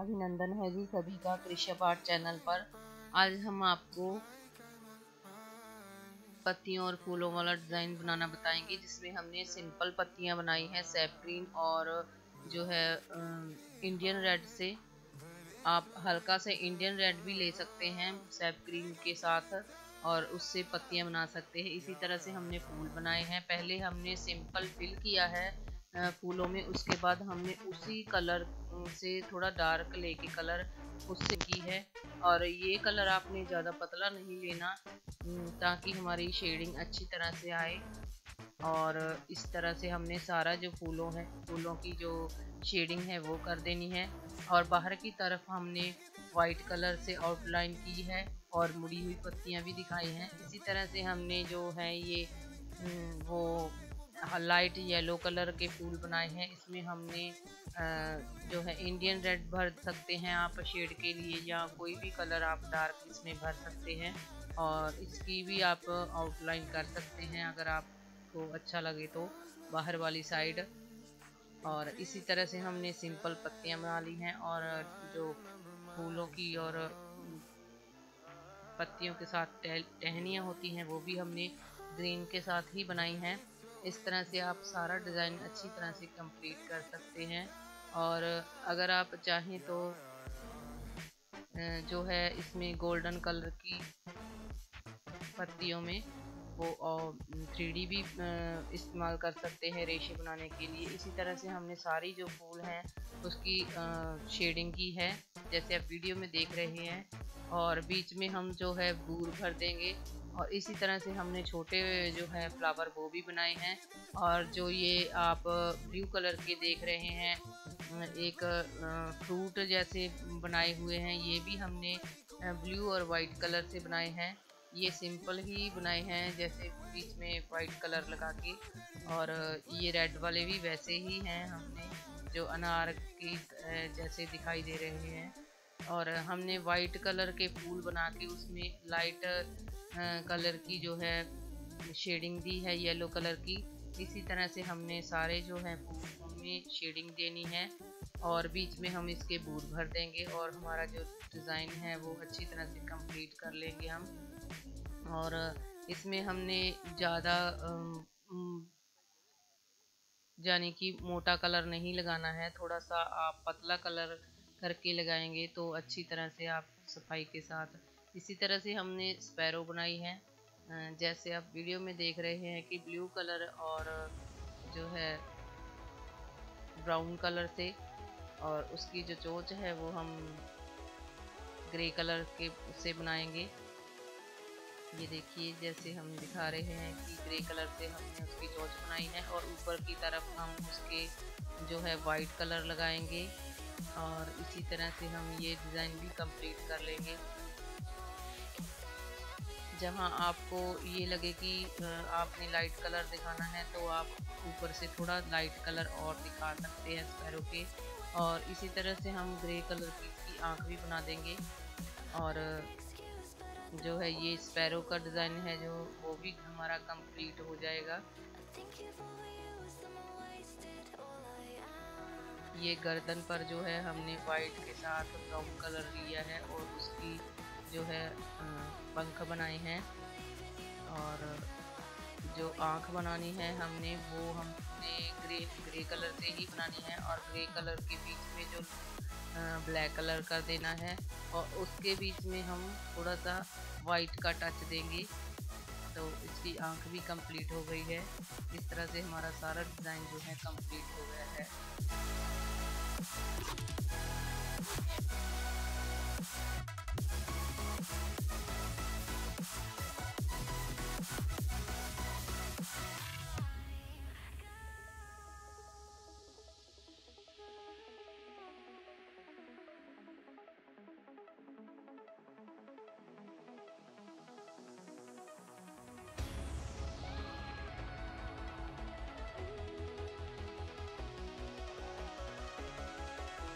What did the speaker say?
अभिनंदन है जी सभी का कृषभ आर्ट चैनल पर। आज हम आपको पत्तियों और फूलों वाला डिज़ाइन बनाना बताएँगे, जिसमें हमने सिंपल पत्तियाँ बनाई हैं सेप ग्रीन और जो है इंडियन रेड से। आप हल्का से इंडियन रेड भी ले सकते हैं सेप ग्रीन के साथ और उससे पत्तियाँ बना सकते हैं। इसी तरह से हमने फूल बनाए हैं। पहले हमने सिंपल फिल किया है फूलों में। उसके बाद हमने उसी कलर से थोड़ा डार्क लेके कलर उससे की है। और ये कलर आपने ज़्यादा पतला नहीं लेना ताकि हमारी शेडिंग अच्छी तरह से आए। और इस तरह से हमने सारा जो फूलों है, फूलों की जो शेडिंग है, वो कर देनी है। और बाहर की तरफ़ हमने वाइट कलर से आउटलाइन की है और मुड़ी हुई पत्तियाँ भी दिखाई हैं। इसी तरह से हमने जो है ये वो लाइट येलो कलर के फूल बनाए हैं। इसमें हमने जो है इंडियन रेड भर सकते हैं आप शेड के लिए या कोई भी कलर आप डार्क इसमें भर सकते हैं और इसकी भी आप आउटलाइन कर सकते हैं अगर आपको अच्छा लगे तो बाहर वाली साइड। और इसी तरह से हमने सिंपल पत्तियाँ बना ली हैं और जो फूलों की और पत्तियों के साथ टहनियाँ होती हैं वो भी हमने ग्रीन के साथ ही बनाई हैं। इस तरह से आप सारा डिज़ाइन अच्छी तरह से कंप्लीट कर सकते हैं। और अगर आप चाहें तो जो है इसमें गोल्डन कलर की पत्तियों में वो थ्री भी इस्तेमाल कर सकते हैं रेशे बनाने के लिए। इसी तरह से हमने सारी जो फूल हैं, उसकी शेडिंग की है, जैसे आप वीडियो में देख रहे हैं। और बीच में हम जो है बूर भर देंगे। और इसी तरह से हमने छोटे जो है फ्लावर वो भी बनाए हैं। और जो ये आप ब्लू कलर के देख रहे हैं एक फ्रूट जैसे बनाए हुए हैं, ये भी हमने ब्लू और वाइट कलर से बनाए हैं। ये सिंपल ही बनाए हैं, जैसे बीच में वाइट कलर लगा के, और ये रेड वाले भी वैसे ही हैं हमने, जो अनार की जैसे दिखाई दे रहे हैं। और हमने वाइट कलर के फूल बना के उसमें लाइट कलर की जो है शेडिंग दी है येलो कलर की। इसी तरह से हमने सारे जो हैं फूल में शेडिंग देनी है, और बीच में हम इसके बूर भर देंगे, और हमारा जो डिज़ाइन है वो अच्छी तरह से कंप्लीट कर लेंगे हम। और इसमें हमने ज़्यादा यानी कि मोटा कलर नहीं लगाना है थोड़ा सा आप पतला कलर करके लगाएँगे तो अच्छी तरह से आप सफ़ाई के साथ। इसी तरह से हमने स्पैरो बनाई है। जैसे आप वीडियो में देख रहे हैं कि ब्लू कलर और जो है ब्राउन कलर से और उसकी जो चोच है वो हम ग्रे कलर के, से बनाएँगे। ये देखिए, जैसे हम दिखा रहे हैं कि ग्रे कलर से हमने उसकी चोच बनाई है और ऊपर की तरफ़ हम उसके जो है वाइट कलर लगाएँगे और इसी तरह से हम ये डिज़ाइन भी कंप्लीट कर लेंगे। जहाँ आपको ये लगे कि आपने लाइट कलर दिखाना है तो आप ऊपर से थोड़ा लाइट कलर और दिखा सकते हैं स्पैरो के और इसी तरह से हम ग्रे कलर की आँख भी बना देंगे और जो है ये स्पैरो का डिज़ाइन है जो वो भी हमारा कंप्लीट हो जाएगा। ये गर्दन पर जो है हमने वाइट के साथ ब्राउन कलर लिया है और उसकी जो है पंख बनाए हैं। जो आँख बनानी है हमने, वो हमने ग्रे ग्रे कलर से ही बनानी है और ग्रे कलर के बीच में जो ब्लैक कलर कर देना है और उसके बीच में हम थोड़ा सा वाइट का टच देंगे तो इसकी आँख भी कंप्लीट हो गई है इस तरह से हमारा सारा डिज़ाइन जो है कंप्लीट हो गया है.